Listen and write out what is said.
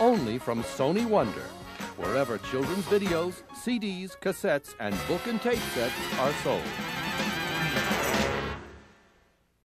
only from Sony Wonder, wherever children's videos, CDs, cassettes, and book and tape sets are sold.